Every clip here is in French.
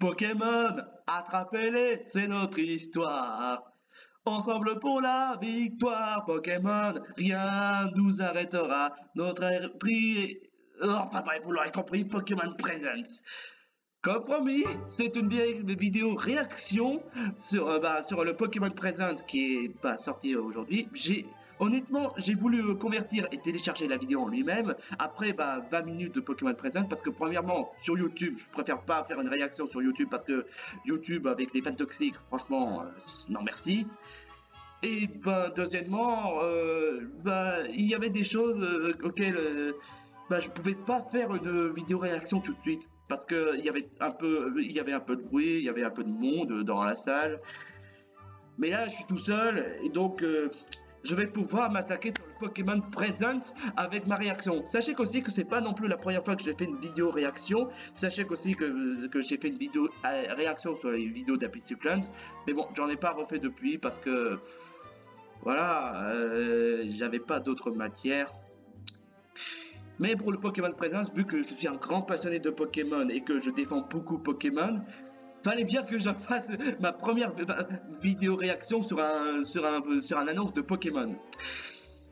Pokémon, attrapez-les, c'est notre histoire. Ensemble pour la victoire, Pokémon, rien nous arrêtera. Notre prix Oh, enfin bref, vous l'aurez compris, Pokémon Presents. Comme promis, c'est une vidéo réaction sur, euh, bah, le Pokémon Present qui est bah, sorti aujourd'hui. J'ai Honnêtement, j'ai voulu convertir et télécharger la vidéo en lui-même après bah, 20 minutes de Pokémon Present parce que premièrement, sur YouTube, je préfère pas faire une réaction sur YouTube parce que YouTube avec les fans toxiques, franchement, euh, non merci. Et bah, deuxièmement, euh, bah, il y avait des choses euh, auxquelles bah, je pouvais pas faire une vidéo réaction tout de suite parce que il y avait un peu de bruit, il y avait un peu de monde dans la salle. Mais là, je suis tout seul et donc je vais pouvoir m'attaquer sur le Pokémon Present avec ma réaction. Sachez aussi que c'est pas non plus la première fois que j'ai fait une vidéo réaction. Sachez aussi que, que j'ai fait une vidéo euh, réaction sur les vidéos d'Happy Mais bon, j'en ai pas refait depuis parce que voilà, euh, j'avais pas d'autres matières. Mais pour le Pokémon Present, vu que je suis un grand passionné de Pokémon et que je défends beaucoup Pokémon, Fallait bien que je fasse ma première vidéo réaction sur un, sur un, sur un annonce de Pokémon.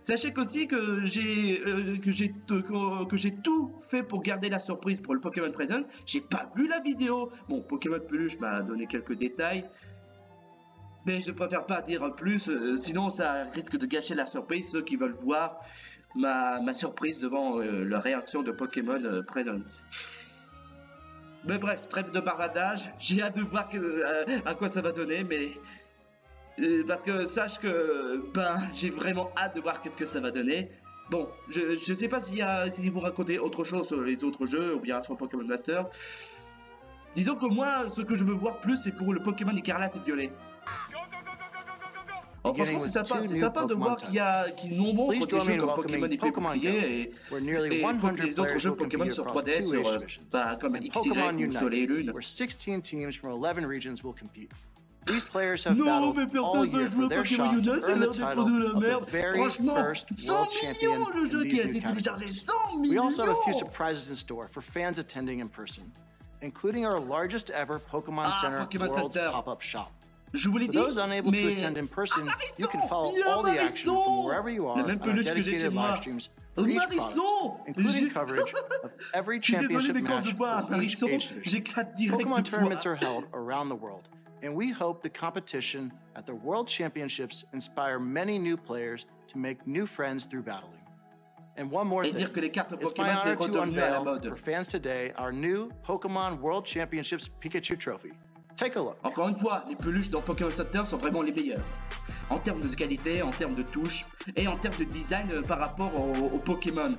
Sachez qu'aussi que j'ai euh, que j'ai tout fait pour garder la surprise pour le Pokémon Present. J'ai pas vu la vidéo. Bon, Pokémon Peluche m'a donné quelques détails. Mais je préfère pas dire plus, euh, sinon ça risque de gâcher la surprise. Ceux qui veulent voir ma, ma surprise devant euh, la réaction de Pokémon Present. Mais bref, trêve de barbadage. J'ai hâte de voir euh, à quoi ça va donner, mais euh, parce que sache que ben j'ai vraiment hâte de voir qu'est-ce que ça va donner. Bon, je, je sais pas a, si vous racontez autre chose sur les autres jeux ou bien sur Pokémon Master. Disons que moi, ce que je veux voir plus, c'est pour le Pokémon écarlate et violet. Alors franchement, c'est sympa, c'est sympa de voir qu'il y a qu'il nombreux des jeux comme Pokémon et et, et les autres jeux Pokémon sur 3DS sur, euh, bah, comme XY ou Soleil et Lune. These players have non, battled all year for their shot to earn the title of the very first world champion in these new categories. We also have a few surprises in store for fans attending in person, including our largest ever Pokemon ah, Center World pop-up shop. Je vous l'ai dit. For those unable to attend in person, you can follow all the action from wherever you are on dedicated live streams for each product, including coverage of every championship match from each age division. Pokemon tournaments are held around the world, and we hope the competition at the World Championships inspire many new players to make new friends through battling. And one more thing, it's my honor to unveil for fans today our new Pokemon World Championships Pikachu Trophy. Take a look. Encore une fois, les peluches dans Pokémon Center sont vraiment les meilleures. En termes de qualité, en termes de touche et en termes de design euh, par rapport aux Pokémon.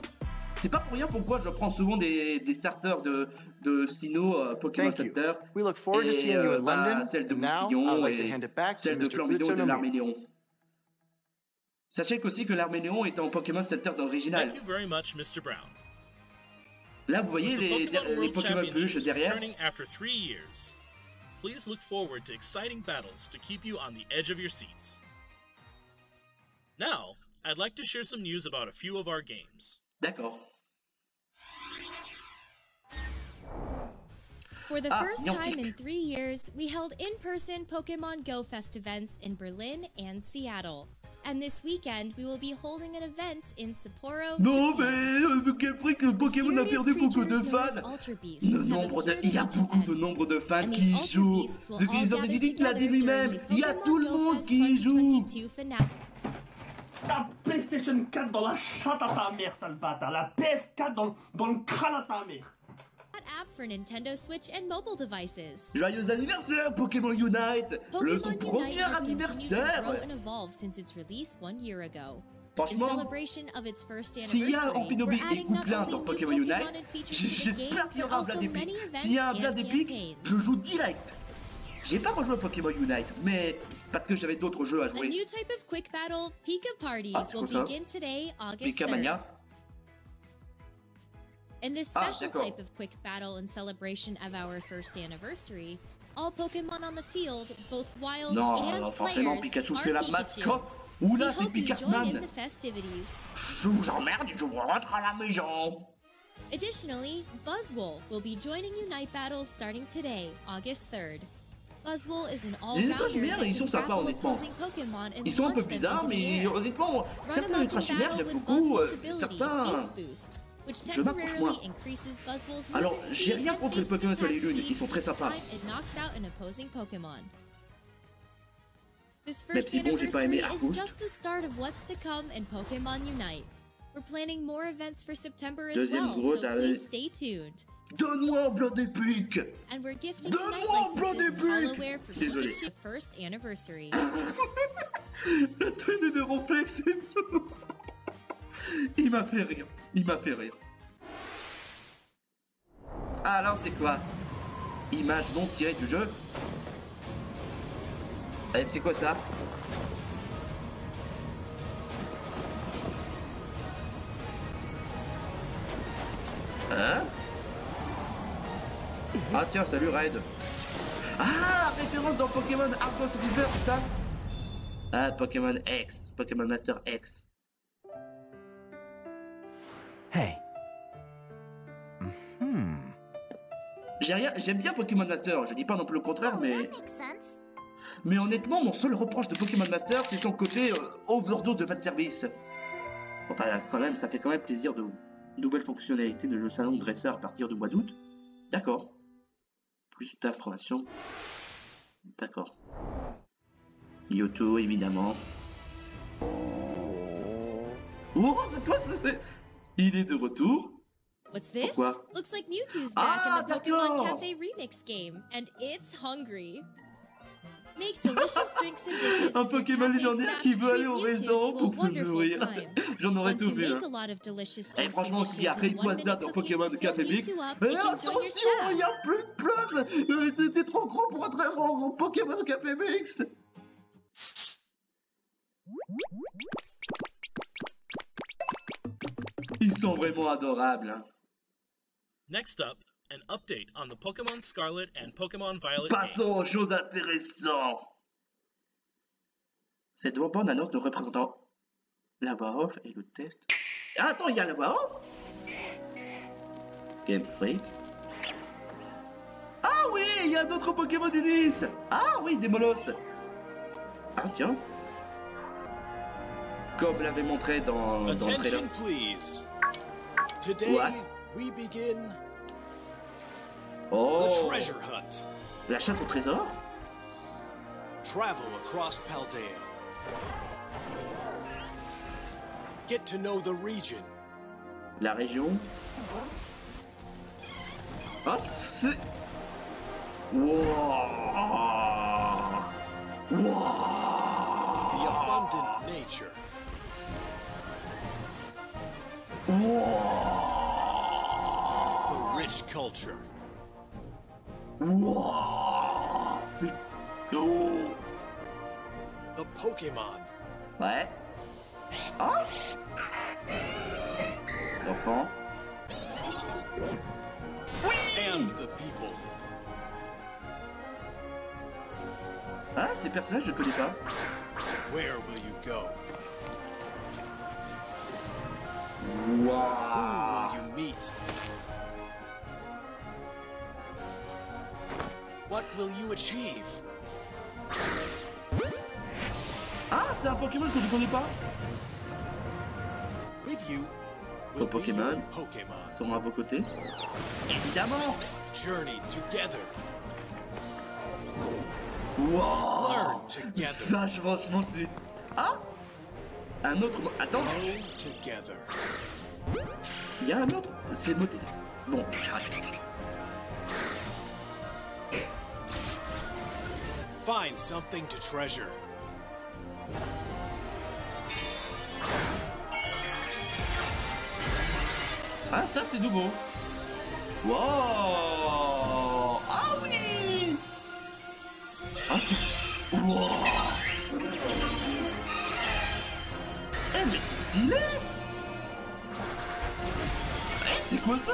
C'est pas pour rien pourquoi je prends souvent des, des starters de, de Sino euh, Pokémon Center. We look forward et, to seeing you in bah, London. Celle de Moustillon like et celle de Flammillon et de l'Arméléon. Sachez aussi que l'Arméléon est en Pokémon Center d'original. Là, vous voyez les, les Pokémon peluches derrière. Please look forward to exciting battles to keep you on the edge of your seats. Now, I'd like to share some news about a few of our games. D'accord. For the ah, first time in three years, we held in-person Pokemon Go Fest events in Berlin and Seattle. And this weekend, we will be holding an event in Sapporo, Non, mais après que Pokémon a perdu beaucoup de fans, le nombre de, il y a beaucoup de nombre de fans qui jouent. Ce qu'ils ont dit l'a dit lui-même, il y a tout le monde qui joue. La PlayStation 4 dans la chatte à ta mère, sale bâtard. La PS4 dans, dans le crâne à ta mère. For Nintendo Switch and mobile devices. Joyeux anniversaire Pokémon Unite Pokemon Le son premier Unite has anniversaire to grow and evolve since its release one year ago. In celebration of its first anniversary, we're adding not only new Pokemon and features to the game, but also many events and campaigns. Je joue direct. J'ai pas rejoué Pokémon Unite, mais parce que j'avais d'autres jeux à jouer. A new type of quick battle, Pika Party, ah, will begin today, August Pika 3rd. Mania. In this ah, special ah, type of quick battle in celebration of our first anniversary, all Pokemon on the field, both wild non, and non, players, Pikachu are Pikachu. Oula, we hope you join in the festivities. Je vous emmerde, je vous rentre à la maison. Additionally, Buzzwole will be joining Unite battles starting today, August 3rd. Buzzwole is an all-rounder that can grapple opposing Pokemon and Ils sont un peu bizarres, mais honnêtement, certains ultra chimères, j'aime beaucoup, euh, certains... which temporarily increases Buzzwole's Alors, j'ai rien contre les Pokémon sur les lunes, ils sont très sympas. This first anniversary is just the start of what's to come in Pokemon Unite. We're planning more events for September as well, so please stay tuned. Donne-moi un blanc d'épique And we're gifting Unite licenses and Hollowware for Pikachu first anniversary. La tenue de Ronflex, c'est Il m'a fait rire. Il m'a fait rire. Alors c'est quoi? Image non tirée du jeu? Eh c'est quoi ça? Hein? Ah tiens, salut Raid Ah Référence dans Pokémon Argos River, c'est ça? Ah, Pokémon X, Pokémon Master X. Hey. Hmm. J'aime bien Pokémon Master, je dis pas non plus le contraire, oh, mais... Mais honnêtement, mon seul reproche de Pokémon Master, c'est son côté euh, overdose de pas de service. Enfin, quand même, ça fait quand même plaisir de nouvelles fonctionnalités de le salon de dresseur à partir du mois d'août. D'accord. Plus d'informations. D'accord. Yoto, évidemment. Oh, c'est quoi Il est de retour. What's this? Pourquoi? Looks like Mewtwo's back ah, in the Pokemon Cafe remix game, and it's hungry. Make delicious drinks and dishes Un Pokémon légendaire qui veut aller au restaurant pour se nourrir. J'en aurais tout vu. Et franchement, s'il y a Rayquaza dans Pokémon de Café Mix, mais attention, il y a plus de place T'es trop gros pour entrer en Pokémon de Café Mix Ils sont vraiment adorables. Hein. Next up, an update on the Pokemon Scarlet and Pokemon Violet Passons aux choses intéressantes. Cette bonne annonce de représentant la voix off et le test. Ah, attends, il y a la voix off Game Freak. Ah oui, il y a d'autres Pokémon d'Unis Ah oui, des Ah tiens Comme l'avait montré dans, dans Attention, please. Today, What? we begin Oh. The treasure hunt. La chasse au trésor. Travel across Paldea. Get to know the region. La région. Ah, c'est. Wow. Wow. The abundant nature. The rich culture. The. Ouais. Ah Enfant. Oui And the people. Ah, ces personnages, je connais pas. Where will you go? Wow. Who will you meet? What will you achieve? Ah, c'est un Pokémon que je connais pas. With you Vos Pokémon sont à vos côtés. Évidemment. Journey together. Wow. Learn together. Ça, franchement, c'est. Ah Un autre. Attends. together. Il y a un autre. C'est moté. Bon, j'arrête. Find something to treasure. Ah, ça c'est nouveau. Wow Ah oui Ah, Wow Eh, mais c'est stylé c'est quoi ça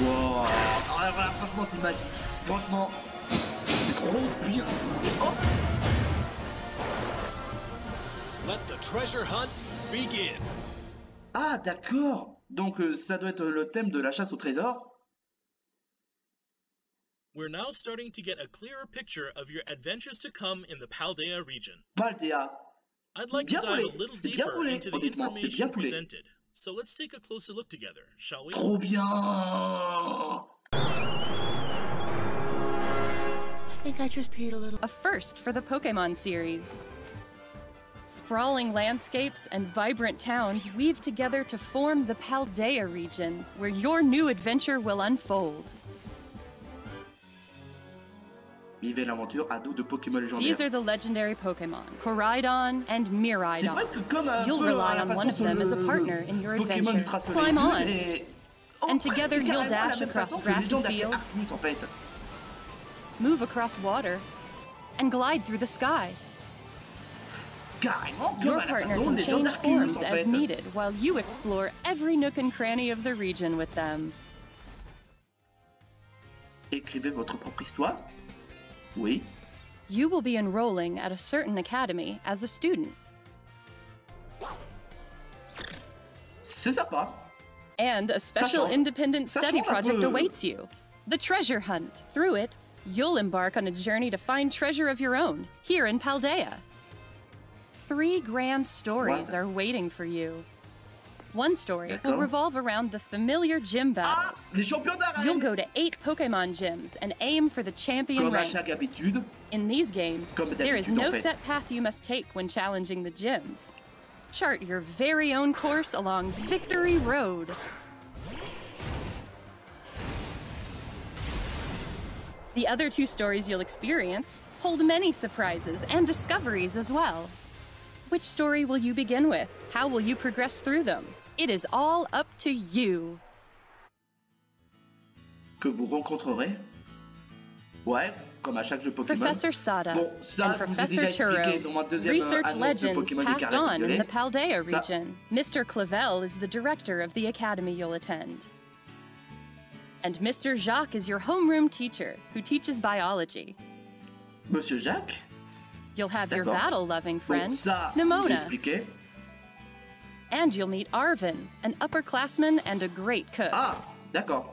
Wow Ah, voilà, franchement, c'est magique. Franchement, bien. Oh. Let the treasure hunt begin. Ah, d'accord. Donc euh, ça doit être le thème de la chasse au trésor. We're now starting to get a clearer picture of your adventures to come in the Paldea region. Paldea. I'd like to dive a little deeper into the information presented. So let's take a closer look together, shall we? Trop bien. I think I just peed a little. A first for the Pokemon series. Sprawling landscapes and vibrant towns weave together to form the Paldea region, where your new adventure will unfold. Vivez l'aventure à dos de Pokémon légendaires. These are the legendary Pokemon, Koraidon and Miraidon. You'll rely on one of them as a partner in your adventure. Climb on. And together you'll dash across grassy fields, move across water, and glide through the sky. Your partner can change forms as needed while you explore every nook and cranny of the region with them. Écrivez votre propre histoire. Oui. You will be enrolling at a certain academy as a student. C'est sympa. And a special independent study project awaits you. The Treasure Hunt. Through it, you'll embark on a journey to find treasure of your own, here in Paldea. Three grand stories what? are waiting for you. One story will revolve around the familiar gym ah, battles. Ah, You'll go to eight Pokemon gyms and aim for the champion Comme rank. In these games, there is no set path you must take when challenging the gyms. Chart your very own course along Victory Road. The other two stories you'll experience hold many surprises and discoveries as well. Which story will you begin with? How will you progress through them? It is all up to you. Que vous rencontrerez Ouais, comme à chaque jeu Pokémon. Professor Sada bon, ça, and Professor Turo, research legends passed on in the Paldea region. Mr. Clavel is the director of the academy you'll attend. And Mr. Jacques is your homeroom teacher, who teaches biology. Monsieur Jacques You'll have your battle-loving friend, bon, ça, Nimona. And you'll meet Arvin, an upperclassman and a great cook. Ah, d'accord.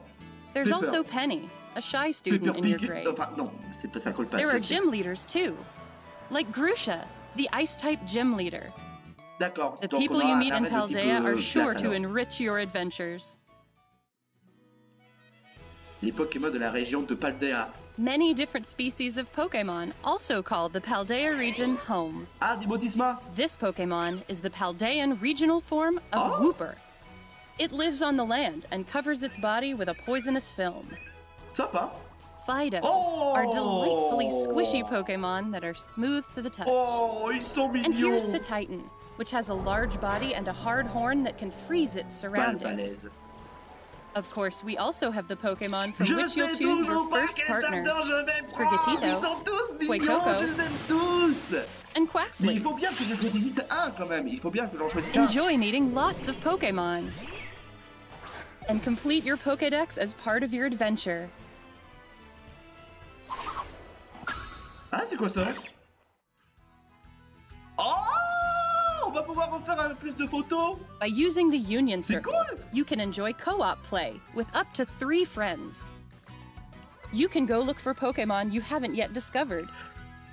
There's Pepper. also Penny, a shy student Pepper in your grade. Enfin, non, pas, ça colle pas there are gym leaders too, like Grusha, the ice-type gym leader. D'accord. The people you meet in Paldea are sure to enrich your adventures. Les Pokémon de la région de Paldea Many different species of Pokemon also call the Paldea region home. Ah, This Pokemon is the Paldean regional form of oh. Wooper. It lives on the land and covers its body with a poisonous film. Sapa? Fido oh. are delightfully squishy Pokemon that are smooth to the touch. Oh, mignons. And here's Cetitan, which has a large body and a hard horn that can freeze its surroundings. Of course, we also have the Pokemon from which you'll choose your first partner. Sprigatito, Fuecoco, and Quaxly. Enjoy meeting lots of Pokemon. And complete your Pokedex as part of your adventure. Ah, c'est quoi ça va pouvoir refaire un plus de photos. By using the Union Circle, cool. you can enjoy co-op play with up to three friends. You can go look for Pokemon you haven't yet discovered.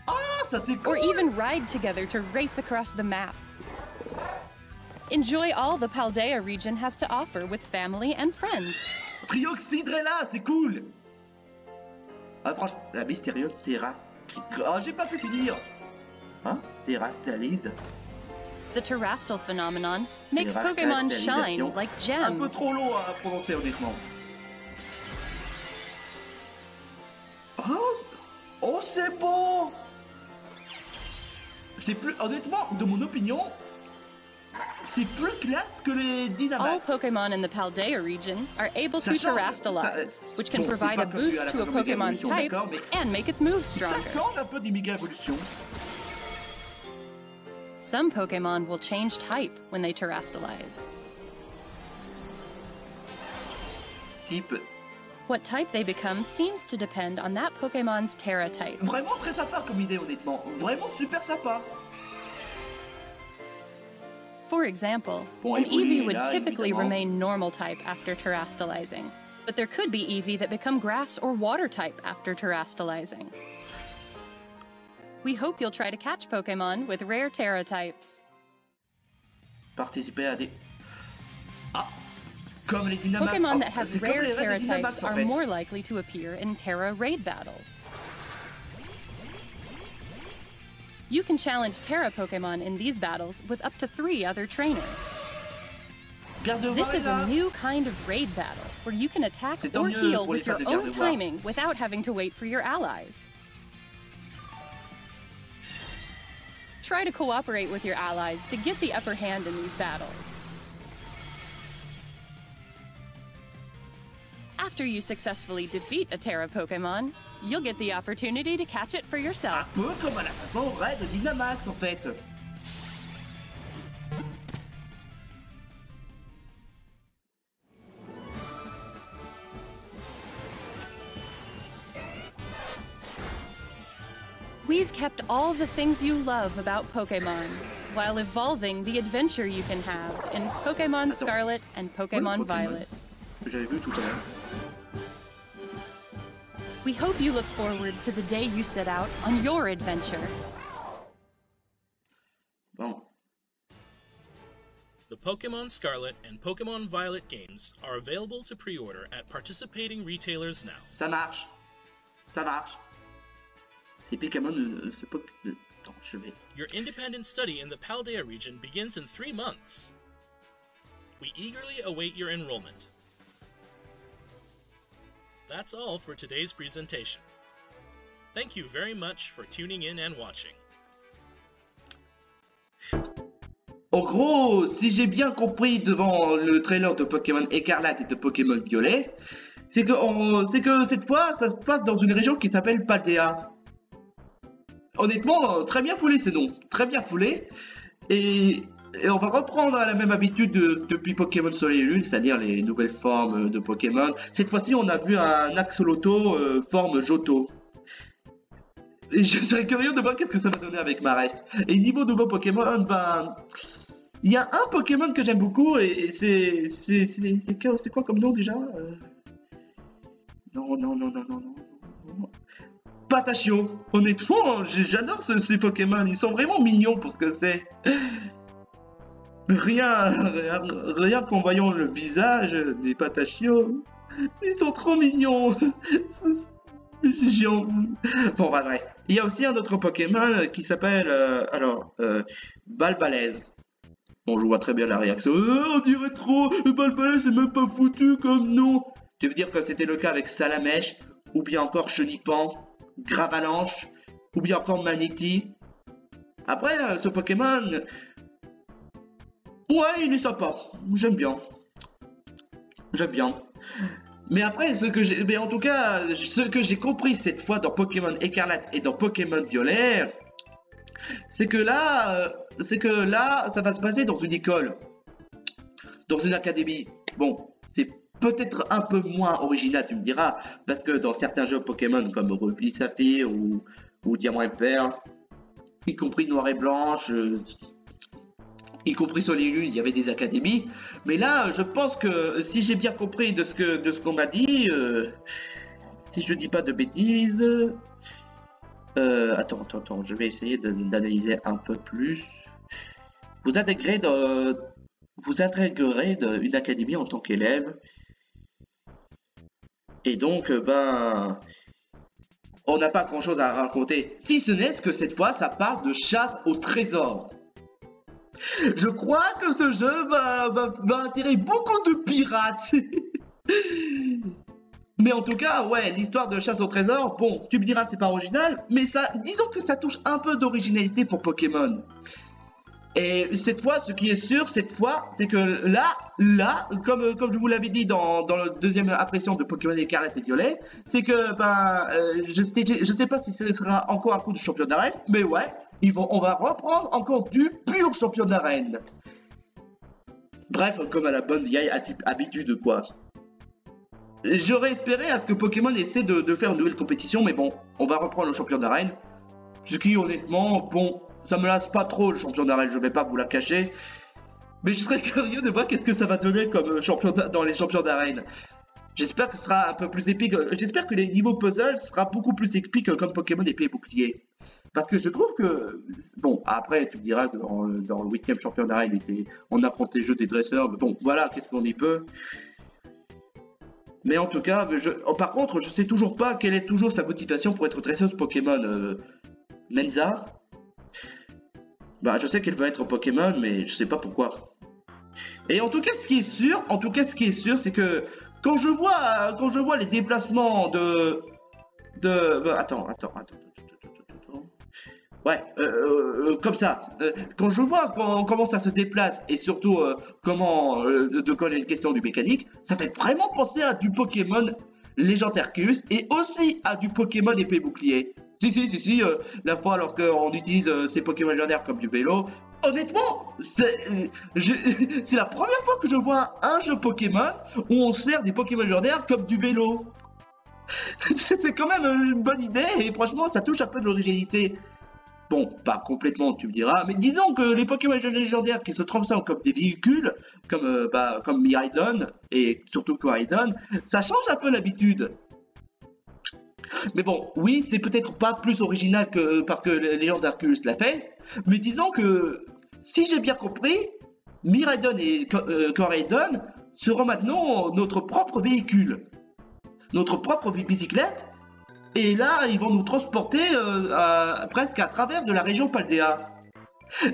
Ah, ça c'est cool. Or even ride together to race across the map. Enjoy all the Paldea region has to offer with family and friends. Trioxydrella, c'est cool. Ah, franchement, la mystérieuse terrasse. Oh, j'ai pas pu finir. Hein Terrasse Thalise. The terrestrial phenomenon makes Pokemon shine like gems. Un peu trop long à prononcer honnêtement. Oh, oh c'est beau C'est plus, honnêtement, de mon opinion, c'est plus classe que les Dynamax. All Pokemon in the Paldea region are able to terrestrialize, euh, which can provide a boost to a Pokemon's type and make its moves stronger. Ça change un peu des méga évolutions. Some Pokemon will change type when they terrestrialize. Type. What type they become seems to depend on that Pokemon's Terra type. Vraiment très sympa comme idée, honnêtement. Vraiment super sympa. For example, an Eevee would typically remain normal type after terastallizing, but there could be Eevee that become grass or water type after terastallizing. We hope you'll try to catch Pokemon with rare Tera types. Participer à des... Ah Comme les Pokemon that have rare Tera types are more likely to appear in Terra raid battles. You can challenge Terra Pokemon in these battles with up to three other trainers. This is a new kind of raid battle, where you can attack or heal with your own timing without having to wait for your allies. Try to cooperate with your allies to get the upper hand in these battles. After you successfully defeat a Terra Pokémon, you'll get the opportunity to catch it for yourself. Ah, Un peu comme à la façon vraie de Dynamax en fait. Kept all the things you love about Pokemon, while evolving the adventure you can have in Pokemon Scarlet and Pokemon Violet. J'avais vu tout à l'heure. We hope you look forward to the day you set out on your adventure. Bon. The Pokemon Scarlet and Pokemon Violet games are available to pre-order at participating retailers now. Ça marche. Ça marche. Pas... Je vais... Your independent study in the Paldea region begins in three months. We eagerly await your enrollment. That's all for today's presentation. Thank you very much for tuning in and watching. En gros, si j'ai bien compris devant le trailer de Pokémon Écarlate et de Pokémon Violet, c'est que, c'est que cette fois, ça se passe dans une région qui s'appelle Paldea. Honnêtement, très bien foulé ces noms, très bien foulé. Et et on va reprendre la même habitude depuis Pokémon Soleil et Lune, c'est-à-dire les nouvelles formes de Pokémon. Cette fois-ci, on a vu un Axolotl euh, forme Johto. Et je serais curieux de voir qu'est-ce que ça va donner avec Marest. Et niveau nouveau Pokémon, ben... Il y a un Pokémon que j'aime beaucoup et, c'est... C'est quoi comme nom déjà euh? Non, non, non, non, non, non. Patachio. Honnêtement, j'adore ces Pokémon. Ils sont vraiment mignons pour ce que c'est. Rien, rien, qu'en voyant le visage des Patachios, ils sont trop mignons. Bon, bah bref. Il y a aussi un autre Pokémon qui s'appelle, euh, alors, euh, Balbalaise. Bon, je vois très bien la réaction. Euh, on dirait trop, Balbalaise c'est même pas foutu comme nom. Tu veux dire que c'était le cas avec Salamèche, ou bien encore Chenipan, Gravalanche, ou bien encore Maniti Après, ce Pokémon, Ouais, il est sympa. J'aime bien. J'aime bien. Mais après, ce que j'ai, mais en tout cas, ce que j'ai compris cette fois dans Pokémon Écarlate et dans Pokémon Violet, c'est que là, euh, c'est que là, ça va se passer dans une école, dans une académie. Bon, peut-être un peu moins original, tu me diras, parce que dans certains jeux Pokémon comme Rubis Saphir ou, ou Diamant et Perle, y compris Noir et Blanche, euh, y compris sur les lunes, il y avait des académies. Mais là, je pense que si j'ai bien compris de ce que de ce qu'on m'a dit, euh, si je dis pas de bêtises, euh, attends, attends, attends, je vais essayer d'analyser un peu plus. Vous intégrez de, vous intégrerez une académie en tant qu'élève. Et donc, ben, on n'a pas grand chose à raconter. Si ce n'est que cette fois, ça parle de chasse au trésor. Je crois que ce jeu va, va, attirer beaucoup de pirates. mais en tout cas, ouais, l'histoire de chasse au trésor, bon, tu me diras c'est pas original, mais ça, disons que ça touche un peu d'originalité pour Pokémon. Et cette fois, ce qui est sûr, cette fois, c'est que là, là, comme, comme je vous l'avais dit dans, dans la deuxième impression de Pokémon Écarlate et Violet, c'est que, ben, euh, je, sais, sais pas si ce sera encore un coup de champion d'arène, mais ouais, ils vont, on va reprendre encore du pur champion d'arène. Bref, comme à la bonne vieille habitude, quoi. J'aurais espéré à ce que Pokémon essaie de, de, faire une nouvelle compétition, mais bon, on va reprendre le champion d'arène. Ce qui, honnêtement, bon, ça me lasse pas trop le champion d'arène, je vais pas vous la cacher. Mais je serais curieux de voir qu'est-ce que ça va donner comme champion dans les champions d'arène. J'espère que ce sera un peu plus épique. J'espère que les niveaux puzzle sera beaucoup plus épique comme Pokémon épée et bouclier. Parce que je trouve que, bon, après, tu me diras que dans, le huitième championnat, il était, on affrontait le jeu des dresseurs, mais bon, voilà, qu'est-ce qu'on y peut. Mais en tout cas, oh, par contre, je sais toujours pas quelle est toujours sa motivation pour être dresseuse Pokémon. Euh, Menza Bah, je sais qu'elle veut être Pokémon, mais je sais pas pourquoi. Et en tout cas, ce qui est sûr, en tout cas, ce qui est sûr, c'est que quand je vois, quand je vois les déplacements de, de, bah, attends, attends, attends. Ouais, euh, euh, comme ça. Euh, quand je vois comment ça se déplace et surtout comment de coller une question du mécanique, ça fait vraiment penser à du Pokémon légendaire Arceus et aussi à du Pokémon épée bouclier. Si, si, si, si, la fois lorsqu'on utilise ces Pokémon légendaires comme du vélo, honnêtement, c'est la première fois que je vois un jeu Pokémon où on sert des Pokémon légendaires comme du vélo. c'est quand même une bonne idée et franchement ça touche un peu de l'originalité. Bon, pas complètement, tu me diras, mais disons que les Pokémon légendaires qui se transforment comme des véhicules, comme, euh, bah, comme Miraidon et surtout Coraidon, ça change un peu l'habitude. Mais bon, oui, c'est peut-être pas plus original que parce que Léon Arceus l'a fait, mais disons que si j'ai bien compris, Miraidon et euh, Coraidon seront maintenant notre propre véhicule, notre propre bicyclette, et là, ils vont nous transporter euh, presque à travers de la région Paldea.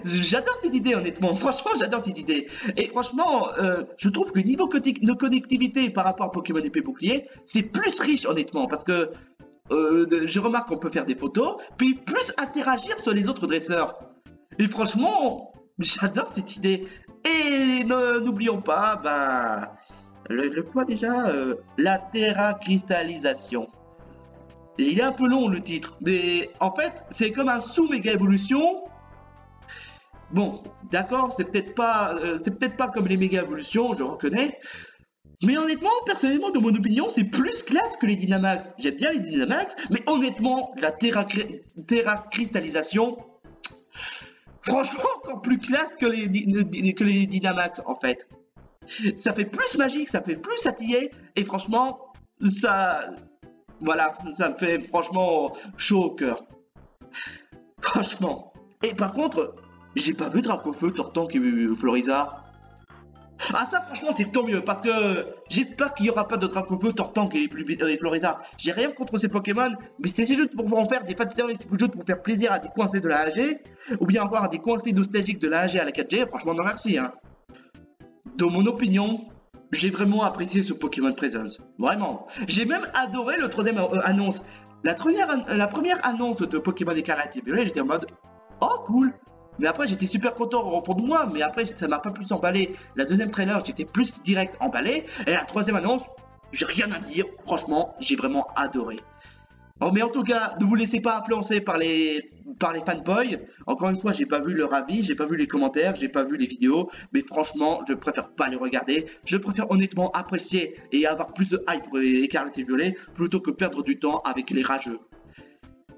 J'adore cette idée, honnêtement. Franchement, j'adore cette idée. Et franchement, euh, je trouve que niveau de connectivité par rapport à Pokémon épée bouclier, c'est plus riche, honnêtement. Parce que euh, je remarque qu'on peut faire des photos, puis plus interagir sur les autres dresseurs. Et franchement, j'adore cette idée. Et n'oublions pas, bah, le, quoi déjà La terra-cristallisation. Il est un peu long le titre, mais en fait, c'est comme un sous-méga évolution. Bon, d'accord, c'est peut-être pas, euh, c'est peut-être pas comme les méga évolutions, je reconnais. Mais honnêtement, personnellement, de mon opinion, c'est plus classe que les Dynamax. J'aime bien les Dynamax, mais honnêtement, la Terra, terra cristallisation, franchement, encore plus classe que les, que les Dynamax, en fait. Ça fait plus magique, ça fait plus satillé, et franchement, ça, voilà, ça me fait franchement chaud au cœur. Franchement. Et par contre, j'ai pas vu Dracofeu, Tortank et Florizard. Ah ça franchement c'est tant mieux parce que j'espère qu'il n'y aura pas de Dracofeu, Tortank et, et Florizard. J'ai rien contre ces Pokémon, mais c'est juste pour en faire des fan service, juste pour faire plaisir à des coincés de la AG, ou bien à des coincés nostalgiques de la AG à la 4G, franchement non merci hein. Dans mon opinion, j'ai vraiment apprécié ce Pokémon Presence. Vraiment. J'ai même adoré le troisième euh, annonce. La première, la première annonce de Pokémon Écarlate et Violet, j'étais en mode Oh cool Mais après, j'étais super content au fond de moi, mais après, ça m'a pas plus emballé. La deuxième trailer, j'étais plus direct emballé. Et la troisième annonce, j'ai rien à dire. Franchement, j'ai vraiment adoré. Mais en tout cas, ne vous laissez pas influencer par les, par les fanboys. Encore une fois, j'ai pas vu leur avis, j'ai pas vu les commentaires, j'ai pas vu les vidéos, mais franchement, je préfère pas les regarder. Je préfère honnêtement apprécier et avoir plus de hype pour Écarlate et Violet plutôt que perdre du temps avec les rageux.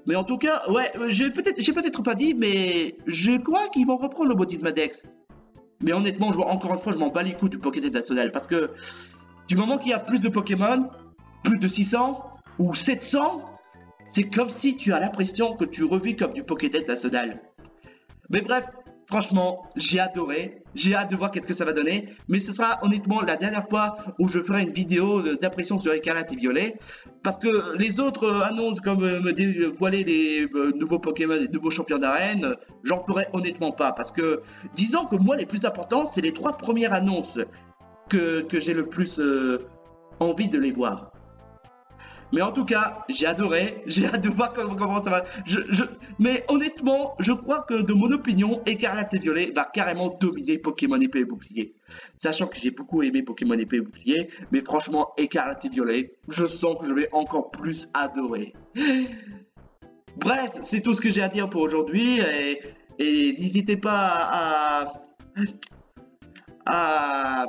Mais en tout cas, ouais, j'ai peut-être, pas dit, mais je crois qu'ils vont reprendre le bouddhisme Dex. Mais honnêtement, encore une fois, je m'en bats les coups du Pokédex national parce que du moment qu'il y a plus de Pokémon, plus de 600 ou 700, c'est comme si tu as l'impression que tu revis comme du Pokédex national. Mais bref, franchement, j'ai adoré. J'ai hâte de voir qu'est-ce que ça va donner. Mais ce sera honnêtement la dernière fois où je ferai une vidéo d'impression sur Écarlate et Violet. Parce que les autres euh, annonces comme euh, me dévoiler les euh, nouveaux Pokémon, les nouveaux champions d'arène, j'en ferai honnêtement pas. Parce que disons que moi les plus importants, c'est les trois premières annonces que, j'ai le plus envie de les voir. Mais en tout cas, j'ai adoré. J'ai hâte de voir comment, ça va. Mais honnêtement, je crois que de mon opinion, Écarlate et Violet va carrément dominer Pokémon épée et bouclier. Sachant que j'ai beaucoup aimé Pokémon épée et bouclier, mais franchement, Écarlate et Violet, je sens que je vais encore plus adorer. Bref, c'est tout ce que j'ai à dire pour aujourd'hui. Et n'hésitez pas à... à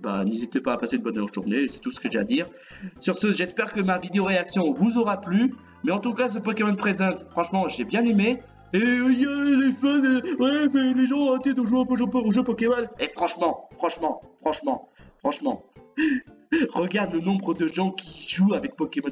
bah, n'hésitez pas à passer une bonne journée, c'est tout ce que j'ai à dire. Sur ce, j'espère que ma vidéo réaction vous aura plu. Mais en tout cas, ce Pokémon Present, franchement, j'ai bien aimé. Et a les fans, ouais, mais les gens ont arrêté de jouer au jeu Pokémon. Et franchement, franchement, franchement, franchement, regarde le nombre de gens qui jouent avec Pokémon.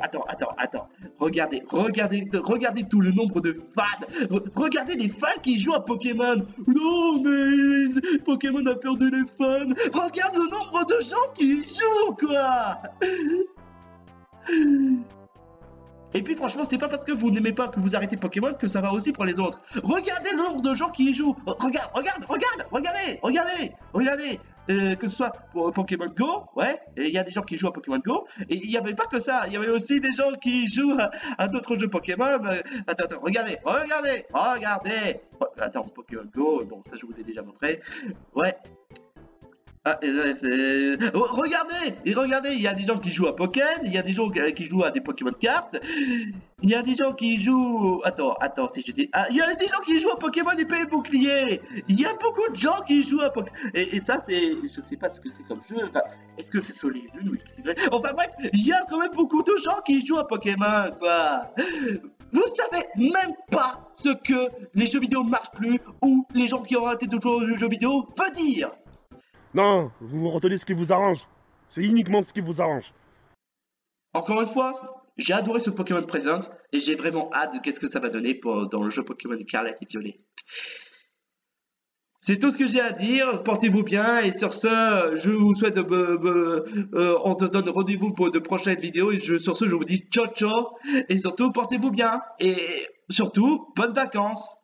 Attends, attends, attends. Regardez, regardez, regardez tout le nombre de fans. Regardez les fans qui jouent à Pokémon. Non, mais Pokémon a perdu les fans. Regarde le nombre de gens qui jouent, quoi. Et puis franchement, c'est pas parce que vous n'aimez pas que vous arrêtez Pokémon que ça va aussi pour les autres. Regardez le nombre de gens qui y jouent. Regarde, regarde, regarde, regardez, regardez, regardez. Euh, que ce soit pour Pokémon Go, ouais, il y a des gens qui jouent à Pokémon Go, et il n'y avait pas que ça, il y avait aussi des gens qui jouent à, d'autres jeux Pokémon. Euh, attends, attends, regardez, regardez, regardez. Attends, Pokémon Go, bon, ça je vous ai déjà montré. Ouais, ah, oh, regardez Et regardez, il y a des gens qui jouent à Pokémon, il y a des gens qui jouent à des Pokémon cartes, il y a des gens qui jouent... Attends, attends, si je dis... Ah, il y a des gens qui jouent à Pokémon épée et bouclier Il y a beaucoup de gens qui jouent à Pokémon... Et, ça, c'est... Je sais pas ce que c'est comme jeu, est-ce que c'est solide Enfin bref, il y a quand même beaucoup de gens qui jouent à Pokémon, quoi. Vous savez même pas ce que les jeux vidéo marchent plus ou les gens qui ont arrêté de jouer aux jeux vidéo veut dire non, vous retenez ce qui vous arrange. C'est uniquement ce qui vous arrange. Encore une fois, j'ai adoré ce Pokémon Present et j'ai vraiment hâte de qu'est-ce que ça va donner pour, dans le jeu Pokémon Carlette et Violet. C'est tout ce que j'ai à dire. Portez-vous bien et sur ce, je vous souhaite, euh, on se donne rendez-vous pour de prochaines vidéos et sur ce, je vous dis ciao ciao et surtout portez-vous bien et surtout bonnes vacances.